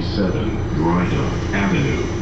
37 Rider Avenue.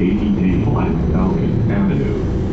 1881 Falcon Avenue.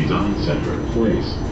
Design Center. Place.